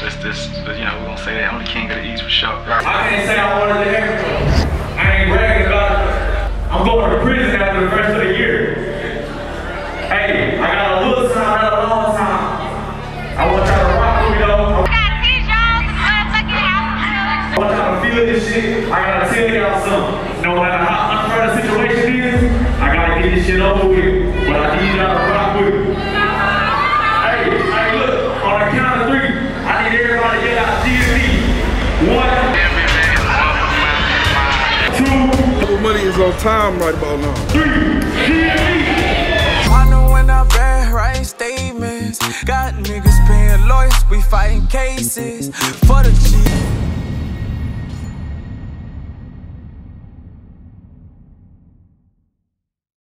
this, but you know, we're gonna say that I'm the king of the East for sure. I can't say I wanted the extra. I ain't bragging about it. I'm going to prison after the rest of the year. Hey, I got a little time, not a long time. I want y'all to rock with me though. I want y'all to find like this. I want trying to feel this shit. I gotta tell y'all something. No matter how unfair the situation is, I gotta get this shit over with. Money is on time right about now. three, GMB. I know when I bad writing statements. Got niggas paying lawyers, we fighting cases for the G.